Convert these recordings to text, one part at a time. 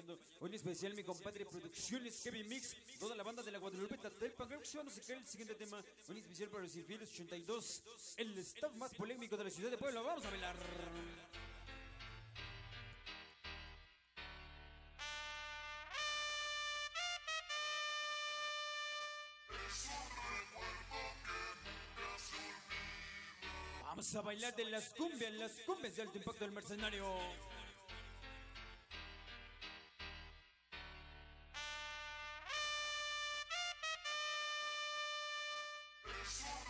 acompañando. Especial mi compadre Producciones Kevin Mix, toda la banda de la Guadalupe Tatalpa. Creo que se va a musicar el siguiente tema. Hoy especial para los Fieles 82, el staff más polémico de la ciudad de Puebla. Vamos a bailar. Vamos a bailar de las cumbias, las cumbias de alto impacto del mercenario. Yes.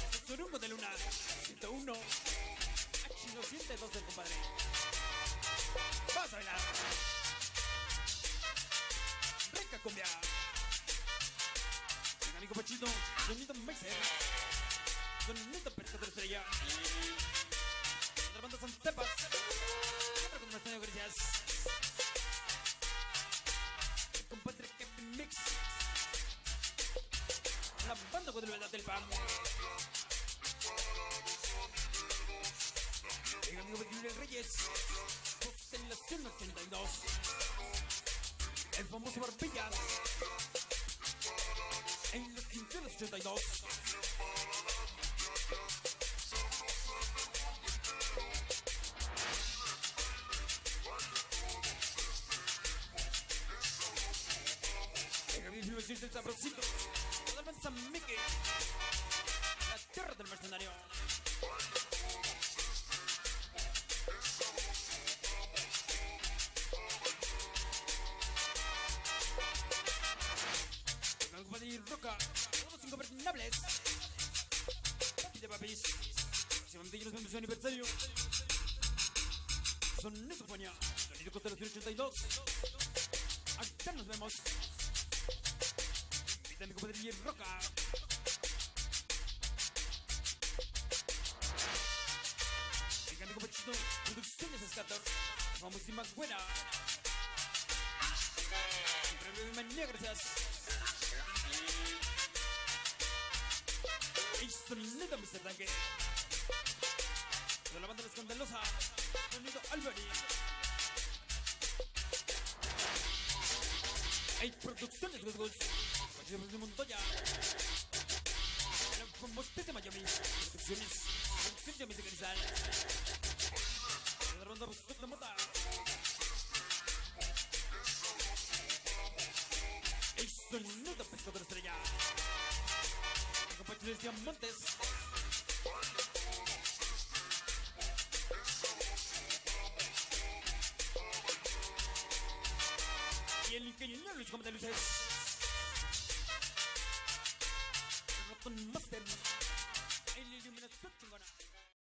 Sorungo de luna. 101. Chino 102 del compadre. Vamos a bailar. Rica cumbia. Venga, amigo Pachito, sonido Meiser, sonido pescador estrella. La banda Santepas, siempre con Marcelo Gracias. El compadre Kevin Mix. La banda Guadalupe del PAM. Venga, amigo Julián Reyes, constelación 82. El famoso Barbilla en los 582. En 1900 el sabrosito, totalmente San Miguel, la tierra del mercenario. Todos. Papi de papis. Próximamente nos vemos en aniversario. Sonido compañía. Sonido Constelación 82. Acá nos vemos. Invita a mi compadre y Roca. Venga, mi. Producciones Escator. Famosísima buena. Siempre me gracias. Y sonido Mr. Tanque. De la banda Escandalosa. Sonido Albany. Hay producciones Gus Gus. Producciones de Montoya. La famosísima de Miami. Producciones. Producciones de. De la Bustok de Mota. Cristian Montes. Y el ingeniero Luis Gómez de Luces. Rotten Master. El iluminación.